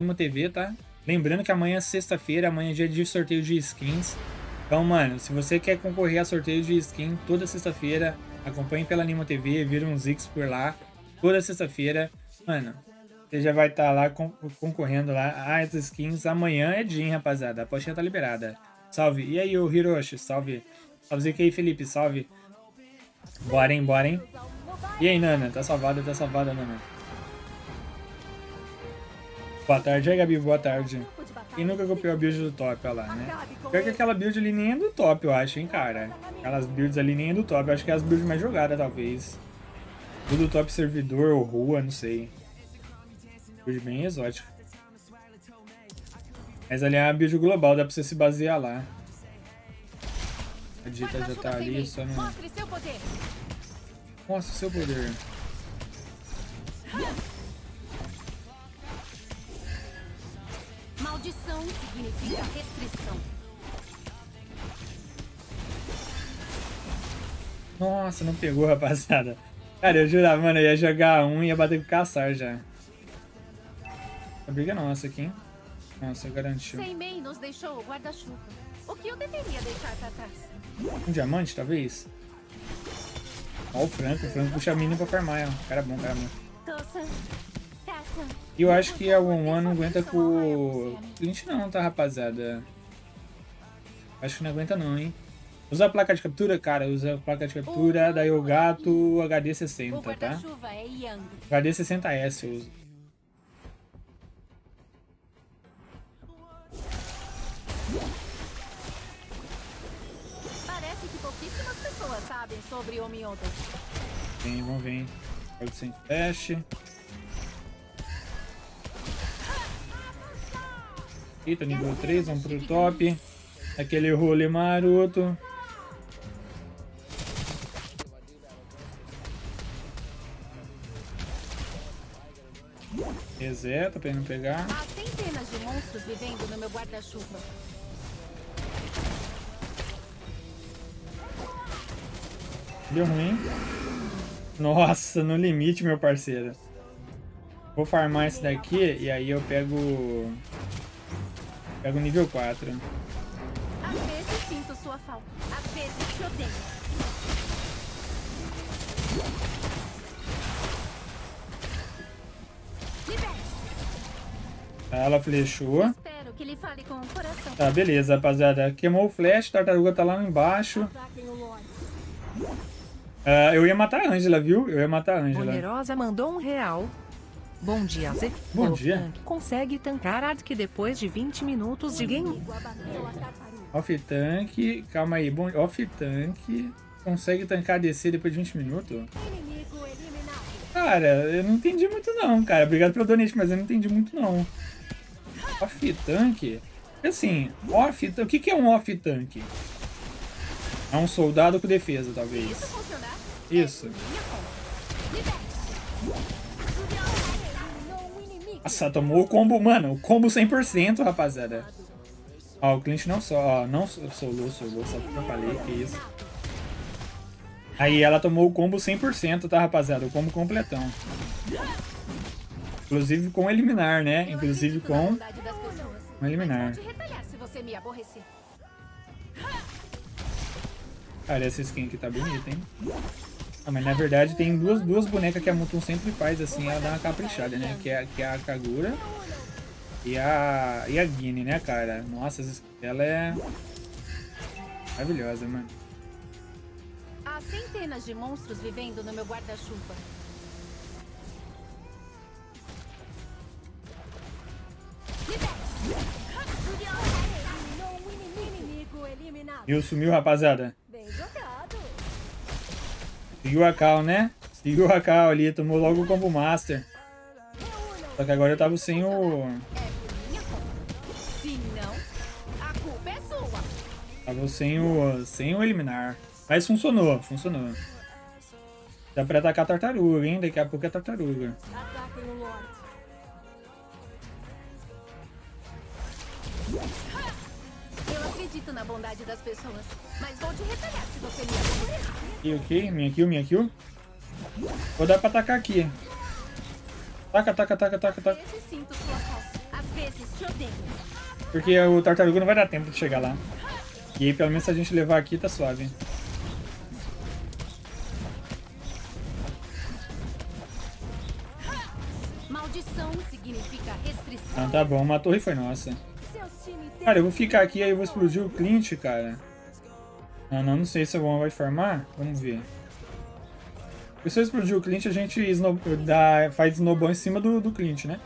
Anima TV, tá? Lembrando que amanhã é sexta-feira, amanhã é dia de sorteio de skins. Então, mano, se você quer concorrer a sorteio de skin toda sexta-feira, acompanhe pela Anima TV, vira uns Zix por lá. Toda sexta-feira, mano, você já vai estar tá lá concorrendo lá às skins. Amanhã é hein, rapaziada. A postinha tá liberada. Salve. E aí, o Hiroshi, salve. Salve ZK Felipe, salve. Bora, hein, bora, hein. E aí, Nana, tá salvada, tá salvada, Nana. Boa tarde, aí, Gabi, boa tarde. Quem nunca copiou a build do top, olha lá, né? Pior que aquela build ali nem é do top, eu acho, hein, cara. Aquelas builds ali nem é do top, eu acho que é as builds mais jogadas, talvez. Tudo top servidor ou rua, não sei. Build bem exótica. Mas ali é a build global, dá pra você se basear lá. A Dita já tá ali, só não... Mostre seu poder. Mostre seu poder. Significa restrição. Nossa, não pegou, rapaziada. Cara, eu jurava, mano, eu ia jogar um e ia bater com o caçar já. A briga é nossa aqui, hein? Nossa, garantiu. Seimei nos deixou o guarda-chuva. O que eu deveria deixar pra trás? Um diamante, talvez? Ó o Franco, o Franco puxa a mina pra farmar, ó. Cara bom, cara bom. E eu acho que a One One não aguenta com o Clint não, tá, rapaziada? Acho que não aguenta não, hein? Usa a placa de captura, cara, usa a placa de captura da Yogato HD60, tá? HD60S eu uso. Parece que pouquíssimas pessoas sabem sobre o Mioto. Vem, vamos ver. Pode sem flash. Eita, nível 3, vamos pro top. Aquele rolê maroto. Reseta pra ele não pegar. Há centenas de monstros vivendo no meu guarda-chuva. Deu ruim. Nossa, no limite, meu parceiro. Vou farmar esse daqui e aí eu pego... Pego nível 4. Às vezes sinto sua falta. Às vezes te odeio. Ela flechou. Tá, beleza, rapaziada. Queimou o flash, tartaruga tá lá embaixo. Uh, eu ia matar a Angela, viu? Eu ia matar a Angela. Onerosa mandou um real. Bom dia, Zé. Bom dia. Tank consegue tancar Adk depois de 20 minutos de game? Off tank, calma aí. Bom, off tank consegue tancar DC depois de 20 minutos? Cara, eu não entendi muito não, cara. Obrigado pelo donate, mas eu não entendi muito não. Off tank? Assim, off o que, que é um off tank? É um soldado com defesa, talvez. Isso. Nossa, tomou o combo, mano. O combo 100%, rapaziada. Ó, o Clint não só, ó, não solou, solou, só que eu falei, que isso. Aí ela tomou o combo 100%, tá, rapaziada? O combo completão. Inclusive com eliminar, né? Inclusive com, com eliminar. Cara, essa skin aqui tá bonita, hein? Ah, mas na verdade tem duas, duas bonecas que a Mutum sempre faz assim, ela dá uma caprichada, né? Que é, que é a Kagura e a, e a Guine, né, cara? Nossa, ela é maravilhosa, mano. Há centenas de monstros vivendo no meu guarda-chuva. Viu? Sumiu, rapaziada. Seguiu a Cal, né? Seguiu a Cal ali, tomou logo o combo master. Só que agora eu tava sem o... Tava sem o... Sem o eliminar. Mas funcionou, funcionou. Dá pra atacar a tartaruga, hein? Daqui a pouco é tartaruga. Eu acredito na bondade das pessoas, mas vou te retalhar se você me aborrecer. Aqui, ok. Minha kill, minha kill. Vou dar pra atacar aqui. Taca, taca, taca, taca, taca. Porque o tartaruga não vai dar tempo de chegar lá. E aí, pelo menos se a gente levar aqui, tá suave. Maldição significa restrição. Ah, tá bom. Uma torre foi nossa. Cara, eu vou ficar aqui aí eu vou explodir o Clint, cara. Ah, não, não sei se a bomba vai farmar. Vamos ver. Se eu explodir o Clint, a gente snow, dá, faz snowball em cima do, do Clint, né?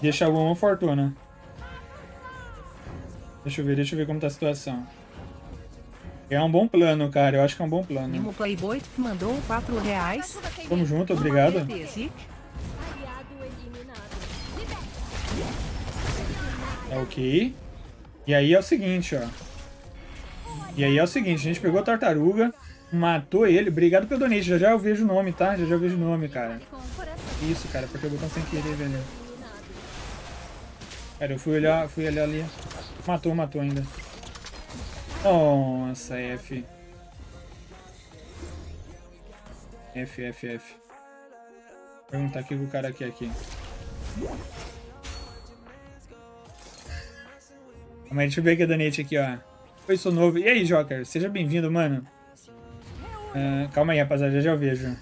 Deixa a bomba fortuna. Deixa eu ver, deixa eu ver como tá a situação. É um bom plano, cara. Eu acho que é um bom plano. Nimo Playboy mandou 4 reais. Tamo junto, obrigado. É ok. E aí é o seguinte, ó. E aí é o seguinte, a gente pegou a tartaruga, matou ele. Obrigado pelo donate, já já eu vejo o nome, tá? Já já eu vejo o nome, cara. Isso, cara, porque eu botão sem querer, velho. Cara, eu fui olhar, fui olhar ali. Matou, matou ainda. Nossa, F. F, F, F. Perguntar o que o cara quer aqui. Calma aí, deixa eu ver aqui a donate aqui, ó. Oi, sou novo. E aí, Joker? Seja bem-vindo, mano. Ah, calma aí, rapaziada, já já eu vejo.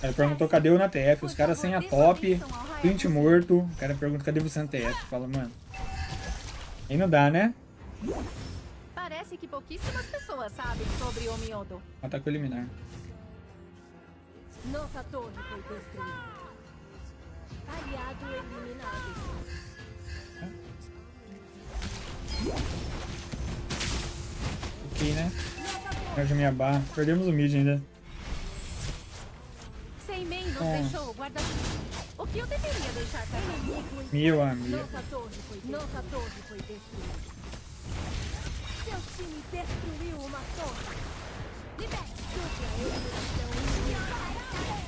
Cara, perguntou cadê o na TF. Os caras sem a top, Clint morto. O cara pergunta cadê você na TF. Fala, mano. Aí não dá, né? Parece que pouquíssimas pessoas sabem sobre o Miodo. Ataque eliminar. Nossa torre foi destruída. Aliado eliminado. Ok, né? Perde minha barra. Perdemos o mid ainda. Sem main nos É. deixou guarda O que eu deveria deixar pra mim? Meu amigo. Nossa torre foi Nossa torre foi destruída. Seu time destruiu uma torre. Liberte. Dupla eliminação.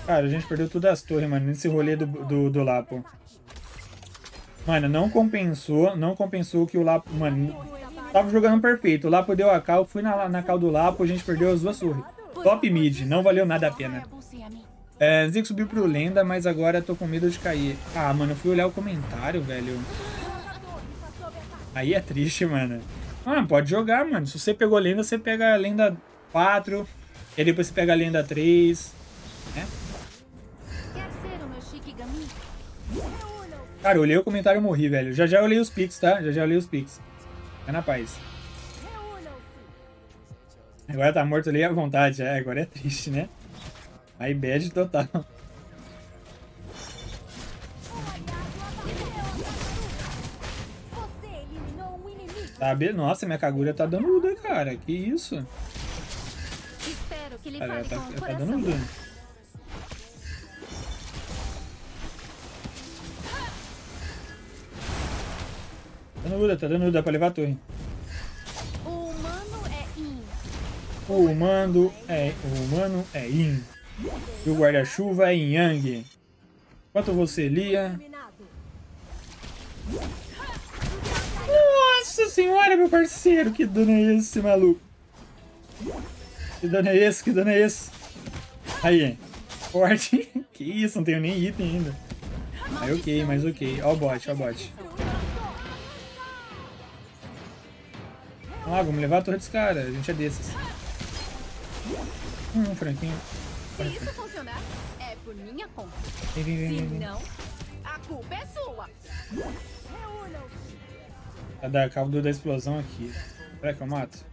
Cara, a gente perdeu todas as torres, mano, nesse rolê do, do, do Lapo. Mano, não compensou, não compensou que o Lapo, mano, tava jogando perfeito. O Lapo deu a cal, fui na, na cal do Lapo, a gente perdeu as duas torres. Top mid, não valeu nada a pena. É, Zig subiu pro Lenda, mas agora tô com medo de cair. Ah, mano, eu fui olhar o comentário, velho. Aí é triste, mano. Ah, pode jogar, mano. Se você pegou Lenda, você pega a Lenda 4, e depois você pega a Lenda 3, né? Cara, eu olhei o comentário e morri, velho. Já já eu olhei os pics, tá? Já já eu olhei os pics. Fica na paz. Agora tá morto ali à vontade, é. Agora é triste, né? Aí bad total. Tá, Nossa, minha Kagura tá dando Uda, cara. Que isso? Espero que ele Cara, ela fale tá, tá coração. dando Uda. Tá dando Uda, tá dando Uda pra levar a torre. O humano é in. O humano é, o humano é Yin. E o guarda-chuva é Yang. Enquanto você lia. Nossa senhora, meu parceiro! Que dano é esse, maluco? Que dano é esse? Que dano é esse? Aí, forte. que isso, não tenho nem item ainda. Aí ok, mas ok. Ó o bot, ó o bot. Vamos lá, vamos levar a torre dos caras. A gente é desses. Hum, franquinho. Se isso funcionar, é por minha conta. Vem, vem, vem, Se não, a culpa é sua. Vai dar cabo da explosão aqui. Será que eu mato?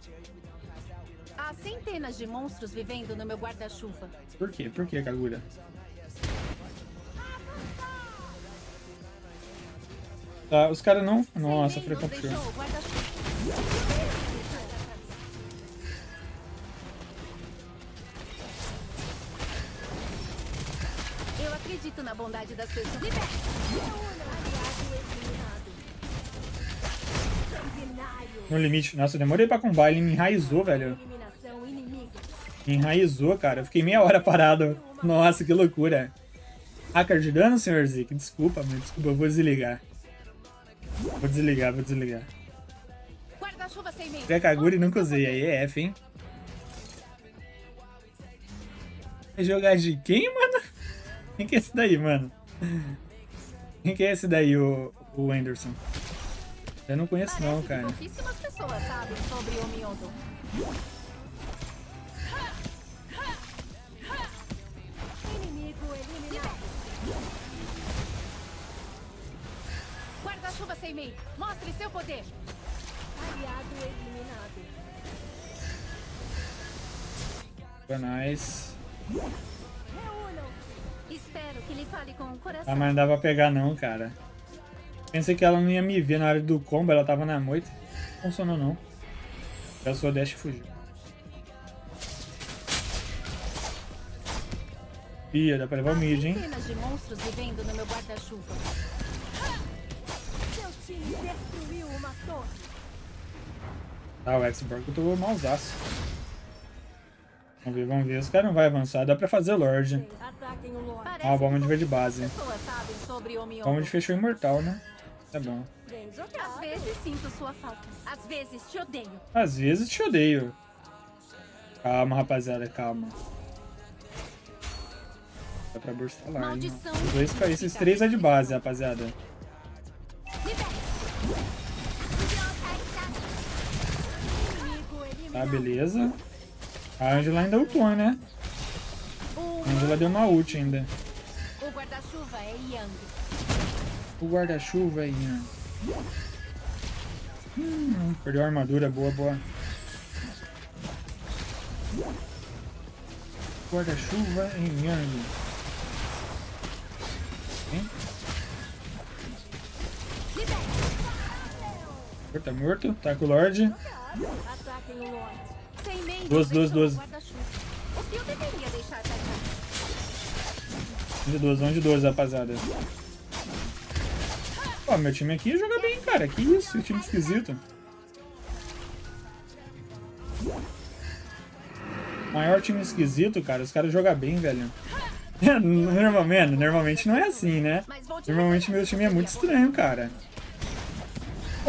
Há centenas de monstros vivendo no meu guarda-chuva. Por quê? Por que, Kagura? Tá, os caras não... Nossa, foi main acredito na bondade das pessoas. Liberte! No limite. Nossa, eu demorei pra combar. Ele me enraizou, velho. Me enraizou, cara. Eu fiquei meia hora parado. Nossa, que loucura. Hacker de dano, senhor Zik? Desculpa, mas desculpa, eu vou desligar. Vou desligar, vou desligar. Pé Kagura e nunca usei. Aí é F, hein? Jogar de quem, mano? Quem que é esse daí, mano? Quem que é esse daí, o, o Anderson? Eu não conheço Parece não, cara. pouquíssimas pessoas sabem sobre o Miodo. Inimigo eliminado. Guarda-chuva sem mim. Mostre seu poder. Aliado eliminado. Nice. Espero que lhe fale com o coração. Ah, mas não dava pra pegar não, cara. Pensei que ela não ia me ver na hora do combo, ela tava na moita. Não funcionou não. Já sou dash e fugiu. Ih, dá pra levar o mid, hein? De monstros vivendo no meu guarda-chuva. Seu time destruiu uma torre. Ah, o X-Borg eu tô mausaço. Vamos ver, vamos ver. Os caras não vão avançar. Dá pra fazer Lorde. Parece Ah, bomba de ver de base. Bomba de fechou imortal, né? Tá bom. Às vezes sinto sua falta. Às vezes te odeio. Às vezes te odeio. Calma, rapaziada, calma. Dá pra burstar lá, hein? Os dois caíram. Esses três é de base, rapaziada. Tá, beleza. A Angela ainda ultou, né? A Angela deu uma ult ainda. o guarda-chuva é Yang. O guarda-chuva aí, né? Hum, perdeu a armadura, boa, boa. Guarda-chuva em Yang. Hein? Tá morto, tá com o Lorde. Ataquem o Lorde. Deveria deixar atacar? 1 de 12, 1 de 12, rapaziada. Pô, meu time aqui joga bem, cara. Que isso, que time esquisito. Maior time esquisito, cara. Os caras jogam bem, velho. Normalmente, normalmente não é assim, né? Normalmente meu time é muito estranho, cara.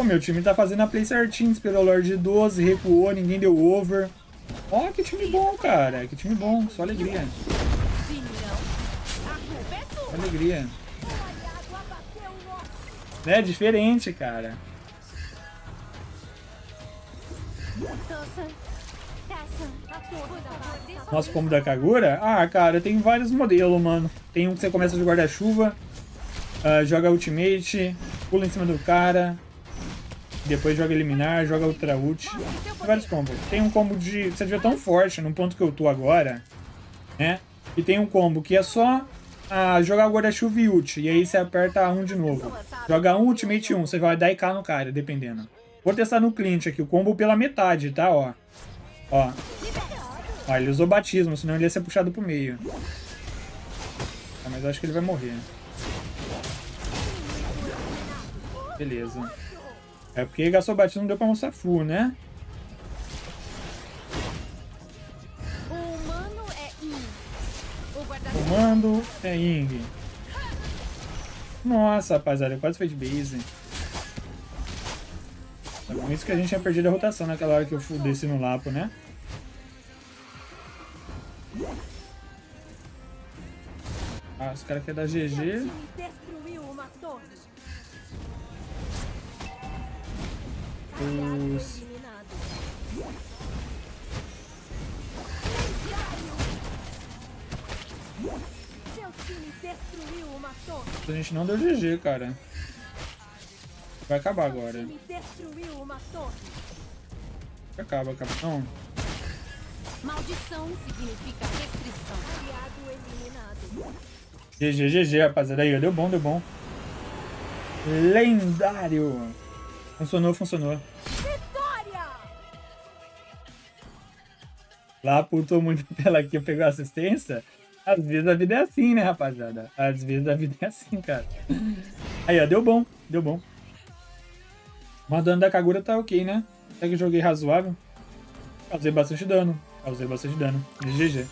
Pô, meu time tá fazendo a play certinho, esperou o Lorde 12, recuou, ninguém deu over. Ó, que time bom, cara. Que time bom, só alegria. Alegria. O o. É diferente, cara. Nosso combo da Kagura? Ah, cara, tem vários modelos, mano. Tem um que você começa de guarda-chuva, ah, joga ultimate, pula em cima do cara, depois joga eliminar, joga ultra ult. Tem vários combos. Tem um combo de. Você tiver tão forte no ponto que eu tô agora, né? E tem um combo que é só ah, jogar guarda-chuva e ult. E aí você aperta um de novo. Joga um ultimate 1, você vai dar IK no cara, dependendo. Vou testar no Clint aqui, o combo pela metade, tá? Ó. Ó. Ó, ele usou batismo, senão ele ia ser puxado pro meio. Ah, mas eu acho que ele vai morrer. Beleza. É porque gastou batismo não deu pra mostrar full, né? O humano é In. O guarda-chuva. Comando é Ing. Nossa, rapaziada, quase fez base. É com isso que a gente tinha perdido a rotação naquela hora que eu desci no lapo, né? Ah, os caras querem dar GG. Os- eliminado. Seu time destruiu uma torre. A gente não deu GG, cara. Vai acabar agora. Acaba, acaba. Não. Maldição significa restrição. Aliado eliminado. GG, GG, rapaziada. Aí, ó, deu bom, deu bom. Lendário. Funcionou, funcionou. Vitória! Lá putou muito pela que pegou assistência. Às vezes a vida é assim, né, rapaziada? Às vezes a vida é assim, cara. Aí, ó, deu bom, deu bom. Mas o dano da Kagura tá ok, né? Até que joguei razoável. Causei bastante dano. Causei bastante dano. GG.